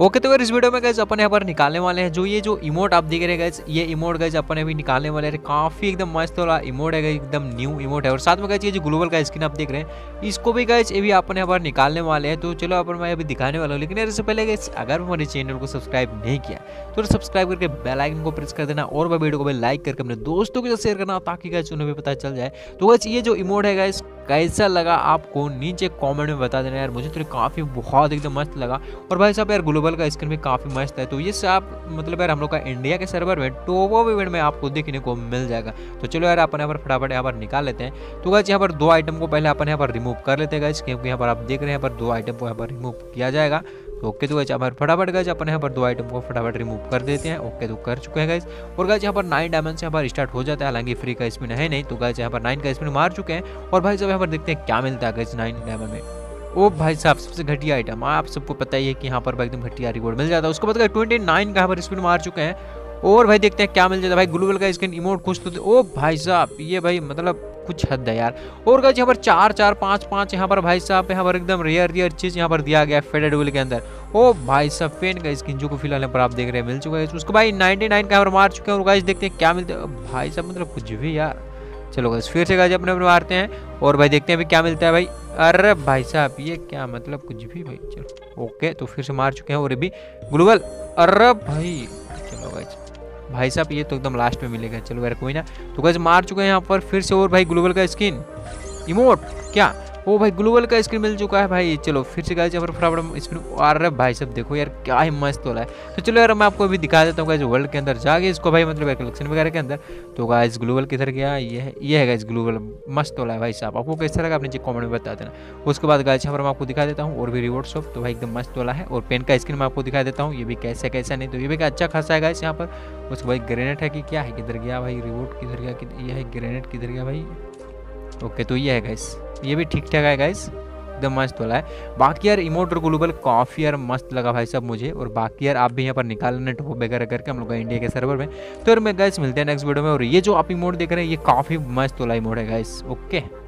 Okay तो इस video में गैस अपन यहाँ पर निकालने वाले हैं। जो ये जो इमोट आप देख रहे हैं गैस ये इमोट गैस अपन अभी निकालने वाले हैं। काफ़ी एकदम मस्त वाला इमोट है एकदम न्यू इमोट है। और साथ में गैस ये जो ग्लोबल का स्क्रीन आप देख रहे हैं, इसको भी गैस ये भी अपन यहाँ पर निकालने वाले हैं। तो चलो अपन मैं अभी दिखाने वाला हूँ। लेकिन यार, इससे पहले गैस अगर हमारे चैनल को सब्सक्राइब नहीं किया तो सब्सक्राइब करके बेलाइकन को प्रेस कर देना और वीडियो को भी लाइक करके अपने दोस्तों के साथ शेयर करना, ताकि गैस उन्हें भी पता चल जाए। तो गैस ये जो इमोट है गैस कैसा लगा आपको? नीचे कमेंट में बता देना यार, मुझे तो काफ़ी बहुत एकदम मस्त लगा। और भाई साहब यार ग्लोबल का स्क्रीन भी काफ़ी मस्त है तो ये सब मतलब यार हम लोग का इंडिया के सर्वर में टोपो इवेंट में आपको देखने को मिल जाएगा। तो चलो यार, अपन यहाँ पर फटाफट यहाँ पर निकाल लेते हैं। तो गाइज़ यहाँ पर दो आइटम को पहले अपने यहाँ पर रिमूव कर लेते हैं गाइज़ क्योंकि यहाँ पर आप देख रहे हैं, यहाँ पर दो आइटम को यहाँ पर रिमूव किया जाएगा। तो ओके तो गैस यहाँ पर फटाफट गए अपन यहाँ पर दो आइटम को फटाफट रिमूव कर देते हैं। ओके तो कर चुके हैं गैस और गैस यहाँ पर नाइन डायमंड से यहाँ पर स्टार्ट हो जाता है। हालाँकि फ्री का स्पिन है नहीं तो गैस यहाँ पर नाइन का स्पिन मार चुके हैं। और भाई साहब, यहाँ पर देखते हैं क्या मिलता है गैस नाइन डायमंड में। ओ भाई साहब, सबसे घटिया आइटम आप सबको पता ही है कि यहाँ पर एकदम घटिया रिवॉर्ड मिल जाता है। उसके बाद ट्वेंटी नाइन का यहाँ पर स्पिन मार चुके हैं। और भाई देखते हैं क्या मिल जाता है। भाई ग्लोबल का स्किन इमोट खुश तो ओ भाई साहब, ये भाई मतलब कुछ हद है यार। और गज यहाँ पर चार चार, पाँच पाँच यहाँ पर भाई साहब, यहाँ पर एकदम रेयर रेयर चीज़ यहाँ पर दिया गया फेडेड विल के अंदर। ओ भाई साहब फेन का स्किन जो को फ़िलहाल यहाँ पर आप देख रहे हैं, मिल चुका है उसको भाई नाइनटी नाइन का मार चुके हैं और गाइस देखते हैं क्या मिलता है। भाई साहब मतलब कुछ भी यार। चलो गाइस फिर से गाइस अपने अपने मारते हैं। और भाई देखते हैं अभी क्या मिलता है भाई। अरे भाई साहब, ये क्या मतलब कुछ भी भाई, चलो। ओके तो फिर से मार चुके हैं और अभी ग्लोबल अरे भाई, चलो गाइस भाई साहब, ये तो एकदम लास्ट में मिलेगा। चलो यार कोई ना। तो कैसे मार चुके हैं यहाँ पर फिर से और भाई ग्लोबल का स्किन इमोट क्या? ओ भाई ग्लोबल का स्क्रीन मिल चुका है भाई। चलो, फिर से गाइस यहाँ पर फटाफट स्क्रीन आ रहा है। भाई सब देखो यार, क्या ही मस्त हो रहा है। तो चलो यार, मैं आपको अभी दिखा देता हूँ गाइस वर्ल्ड के अंदर जाके इसको भाई मतलब कलेक्शन वगैरह के अंदर। तो गाइस ग्लोबल किधर गया? ये है ये है गाइस ग्लोबल मस्त हो रहा है भाई साहब। आपको कैसा लगा, आप नीचे कॉमेंट में बता देना। उसके बाद गाइस यहाँ पर मैं आपको दिखा देता हूँ, और भी रिवॉर्ड शॉप तो भाई, एकदम मस्त वाला है, और पेन का स्क्रीन मैं आपको दिखा देता हूँ। ये भी कैसे, कैसा नहीं तो ये भी अच्छा खासा है गाइस यहाँ पर। उसके भाई ग्रेनेट है कि क्या है, किधर गया भाई रिवॉर्ड किधर गया ये है ग्रेनेट किधर गया भाई? ओके तो ये है गाइस ये भी ठीक ठाक है गाइस एकदम मस्त वाला है। बाकी यार इमोट और ग्लोबल काफ़ी यार मस्त लगा भाई सब मुझे। और बाकी यार, आप भी यहाँ पर निकाल लेना टॉप वगैरह करके हम लोग का इंडिया के सर्वर में। तो यार मैं गाइस मिलते हैं नेक्स्ट वीडियो में। और ये जो आप इमोट देख रहे हैं, ये काफ़ी मस्त वाला इमोट है गाइस ओके